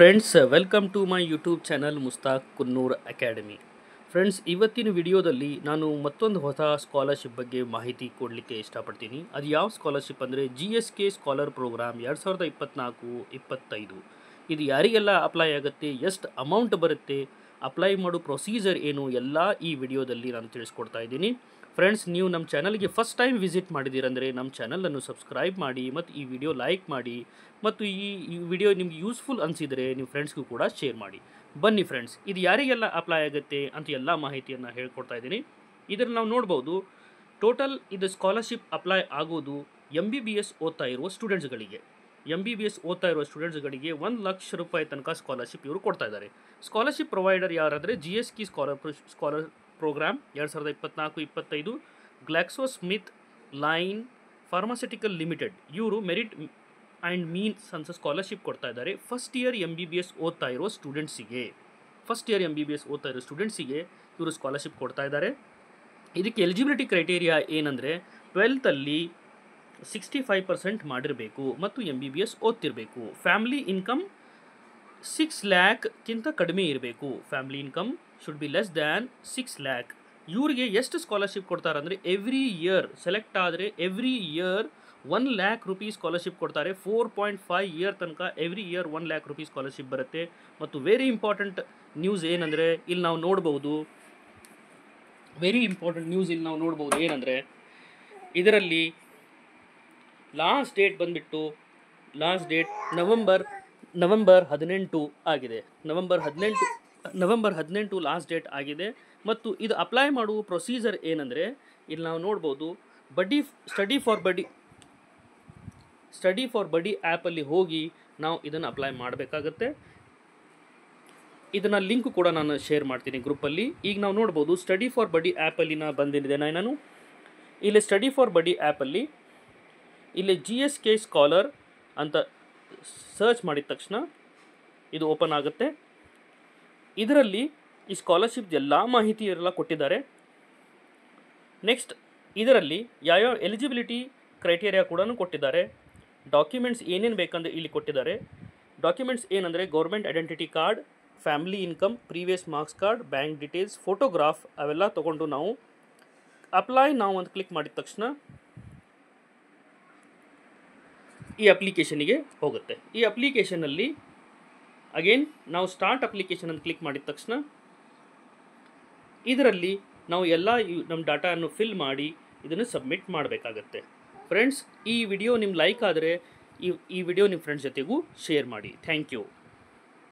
Friends welcome to my YouTube channel Mushtaq Kunnur academy friends ಇವತ್ತಿನ ವಿಡಿಯೋದಲ್ಲಿ ನಾನು ಮತ್ತೊಂದು ಹೊಸ ಸ್ಕಾಲರ್ಶಿಪ್ ಬಗ್ಗೆ ಮಾಹಿತಿ ಕೊಡಲಿಕ್ಕೆ ಇಷ್ಟಪಡ್ತೀನಿ. ಅದು ಯಾವ ಸ್ಕಾಲರ್ಶಿಪ್ ಅಂದರೆ G S K scholar program ಎರಡು ಸಾವಿರದ ಇಪ್ಪತ್ತ್ನಾಲ್ಕು ಇಪ್ಪತ್ತೈದು. ಇದು ಯಾರಿಗೆಲ್ಲ ಅಪ್ಲೈ ಆಗುತ್ತೆ, ಎಷ್ಟು ಅಮೌಂಟ್ ಬರುತ್ತೆ ಅಪ್ಲೈ ಮಾಡೋ ಪ್ರೊಸೀಜರ್ ಏನು, ಎಲ್ಲ ಈ ವಿಡಿಯೋದಲ್ಲಿ ನಾನು ತಿಳಿಸ್ಕೊಡ್ತಾ ಇದ್ದೀನಿ. ಫ್ರೆಂಡ್ಸ್ ನೀವು ನಮ್ಮ ಚಾನಲ್ಗೆ ಫಸ್ಟ್ ಟೈಮ್ ವಿಸಿಟ್ ಮಾಡಿದ್ದೀರಂದರೆ ನಮ್ಮ ಚಾನಲನ್ನು ಸಬ್ಸ್ಕ್ರೈಬ್ ಮಾಡಿ ಮತ್ತು ಈ ವಿಡಿಯೋ ಲೈಕ್ ಮಾಡಿ ಮತ್ತು ಈ ಈ ವಿಡಿಯೋ ನಿಮ್ಗೆ ಯೂಸ್ಫುಲ್ ಅನಿಸಿದರೆ ನಿಮ್ಮ ಫ್ರೆಂಡ್ಸ್ಗೂ ಕೂಡ ಶೇರ್ ಮಾಡಿ. ಬನ್ನಿ ಫ್ರೆಂಡ್ಸ್ ಇದು ಯಾರಿಗೆಲ್ಲ ಅಪ್ಲೈ ಆಗುತ್ತೆ ಅಂತ ಎಲ್ಲ ಮಾಹಿತಿಯನ್ನು ಹೇಳ್ಕೊಡ್ತಾ ಇದ್ದೀನಿ. ಇದನ್ನು ನಾವು ನೋಡ್ಬೋದು ಟೋಟಲ್ ಇದು ಸ್ಕಾಲರ್ಶಿಪ್ ಅಪ್ಲೈ ಆಗೋದು ಎಂ ಬಿ ಬಿ ಎಸ್ ಓದ್ತಾ ಇರುವ ಸ್ಟೂಡೆಂಟ್ಸ್ಗಳಿಗೆ ಎಂ ಬಿ ಬಿ ಎಸ್ ಓದ್ತಾ ಇರುವ ಸ್ಟೂಡೆಂಟ್ಸ್ಗಳಿಗೆ ಒಂದು ಲಕ್ಷ ರೂಪಾಯಿ ತನಕ ಸ್ಕಾಲರ್ಶಿಪ್ ಇವರು ಕೊಡ್ತಾ ಇದ್ದಾರೆ. ಸ್ಕಾಲರ್ಶಿಪ್ ಪ್ರೊವೈಡರ್ ಯಾರಾದರೆ G S K scholar scholar program ಎರಡು ಸಾವಿರದ ಇಪ್ಪತ್ನಾಲ್ಕು, ಇಪ್ಪತ್ತೈದು Glaxo Smith line pharmaceutical limited ಇವರು ಮೆರಿಟ್ ಆ್ಯಂಡ್ ಮೀನ್ಸ್ ಅನ್ಸ ಸ್ಕಾಲರ್ಶಿಪ್ ಕೊಡ್ತಾ ಇದ್ದಾರೆ. First year M B B S ಓದ್ತಾ ಇರೋ ಸ್ಟೂಡೆಂಟ್ಸಿಗೆ first year M B B S ಓದ್ತಾ ಇರೋ ಸ್ಟೂಡೆಂಟ್ಸಿಗೆ ಇವರು ಸ್ಕಾಲರ್ಶಿಪ್ ಕೊಡ್ತಾ ಇದ್ದಾರೆ. ಇದಕ್ಕೆ ಎಲಿಜಿಬಿಲಿಟಿ ಕ್ರೈಟೇರಿಯಾ ಏನಂದರೆ ಟ್ವೆಲ್ತಲ್ಲಿ ಸಿಕ್ಸ್ಟಿ ಫೈವ್ ಪರ್ಸೆಂಟ್ ಮಾಡಿರಬೇಕು ಮತ್ತು ಎಂ ಬಿ ಬಿ ಎಸ್ ಓದ್ತಿರಬೇಕು. ಫ್ಯಾಮ್ಲಿ ಇನ್ಕಮ್ ಸಿಕ್ಸ್ ಲ್ಯಾಕ್ಗಿಂತ ಕಡಿಮೆ ಇರಬೇಕು. Family income should be less than six lakh ಇವರಿಗೆ ಎಷ್ಟು ಸ್ಕಾಲರ್ಶಿಪ್ ಕೊಡ್ತಾರೆ ಅಂದರೆ ಎವ್ರಿ ಇಯರ್ ಸೆಲೆಕ್ಟ್ ಆದರೆ every year one lakh rupees scholarship ಕೊಡ್ತಾರೆ. ಫೋರ್ ಪಾಯಿಂಟ್ ಫೈವ್ ಇಯರ್ ತನಕ every year one lakh rupees scholarship ಬರುತ್ತೆ. ಮತ್ತು ವೆರಿ ಇಂಪಾರ್ಟೆಂಟ್ ನ್ಯೂಸ್ ಏನಂದರೆ ಇಲ್ಲಿ ನಾವು ನೋಡ್ಬೋದು. ವೆರಿ ಇಂಪಾರ್ಟೆಂಟ್ ನ್ಯೂಸ್ ಇಲ್ಲಿ ನಾವು ನೋಡ್ಬೋದು ಏನಂದರೆ ಇದರಲ್ಲಿ ಲಾಸ್ಟ್ ಡೇಟ್ ಬಂದುಬಿಟ್ಟು ಲಾಸ್ಟ್ ಡೇಟ್ ನವಂಬರ್ ನವಂಬರ್ ಹದಿನೆಂಟು ಆಗಿದೆ. ನವಂಬರ್ ಹದಿನೆಂಟು ನವಂಬರ್ ಹದಿನೆಂಟು ಲಾಸ್ಟ್ ಡೇಟ್ ಆಗಿದೆ. ಮತ್ತು ಇದು ಅಪ್ಲೈ ಮಾಡುವ ಪ್ರೊಸೀಜರ್ ಏನಂದರೆ, ಇಲ್ಲಿ ನಾವು ನೋಡ್ಬೋದು buddy study for buddy study for buddy ಆ್ಯಪಲ್ಲಿ ಹೋಗಿ ನಾವು ಇದನ್ನು ಅಪ್ಲೈ ಮಾಡಬೇಕಾಗತ್ತೆ. ಇದನ್ನು ಲಿಂಕ್ ಕೂಡ ನಾನು ಶೇರ್ ಮಾಡ್ತೀನಿ ಗ್ರೂಪಲ್ಲಿ ಈಗ ನಾವು ನೋಡ್ಬೋದು ಸ್ಟಡಿ ಫಾರ್ ಬಡಿ ಆ್ಯಪಲ್ಲಿ ನಾ ಬಂದಿದ್ದೇನೆ ನಾನು? ಇಲ್ಲಿ ಸ್ಟಡಿ ಫಾರ್ ಬಡಿ ಆ್ಯಪಲ್ಲಿ ಇಲ್ಲಿ ಜಿ ಎಸ್ ಕೆ ಸ್ಕಾಲರ್ ಅಂತ ಸರ್ಚ್ ಮಾಡಿದ ತಕ್ಷಣ ಇದು ಓಪನ್ ಆಗುತ್ತೆ. ಇದರಲ್ಲಿ ಈ ಸ್ಕಾಲರ್ಶಿಪ್ ಎಲ್ಲ ಮಾಹಿತಿ ಎಲ್ಲ ಕೊಟ್ಟಿದ್ದಾರೆ. ನೆಕ್ಸ್ಟ್ ಇದರಲ್ಲಿ ಯಾವ್ಯಾವ ಎಲಿಜಿಬಿಲಿಟಿ ಕ್ರೈಟೇರಿಯಾ ಕೂಡ ಕೊಟ್ಟಿದ್ದಾರೆ. ಡಾಕ್ಯುಮೆಂಟ್ಸ್ ಏನೇನು ಬೇಕಂದ್ರೆ ಇಲ್ಲಿ ಕೊಟ್ಟಿದ್ದಾರೆ. ಡಾಕ್ಯುಮೆಂಟ್ಸ್ ಏನಂದರೆ government identity card family income previous marks card bank details photograph ಅವೆಲ್ಲ ತೊಗೊಂಡು ನಾವು ಅಪ್ಲೈ ನಾವು ಅಂತ ಕ್ಲಿಕ್ ಮಾಡಿದ ತಕ್ಷಣ ಈ ಅಪ್ಲಿಕೇಶನಿಗೆ ಹೋಗುತ್ತೆ. ಈ ಅಪ್ಲಿಕೇಶನಲ್ಲಿ ಅಗೇನ್ ನಾವು ಸ್ಟಾರ್ಟ್ ಅಪ್ಲಿಕೇಶನ್ ಅಂತ ಕ್ಲಿಕ್ ಮಾಡಿದ ತಕ್ಷಣ ಇದರಲ್ಲಿ ನಾವು ಎಲ್ಲ ನಮ್ಮ ಡಾಟಾವನ್ನು ಫಿಲ್ ಮಾಡಿ ಇದನ್ನು ಸಬ್ಮಿಟ್ ಮಾಡಬೇಕಾಗತ್ತೆ. ಫ್ರೆಂಡ್ಸ್ ಈ ವಿಡಿಯೋ ನಿಮ್ಮ ಲೈಕ್ ಆದರೆ ಈ ಈ ವಿಡಿಯೋ ನಿಮ್ಮ ಫ್ರೆಂಡ್ಸ್ ಜೊತೆಗೂ ಶೇರ್ ಮಾಡಿ. Thank you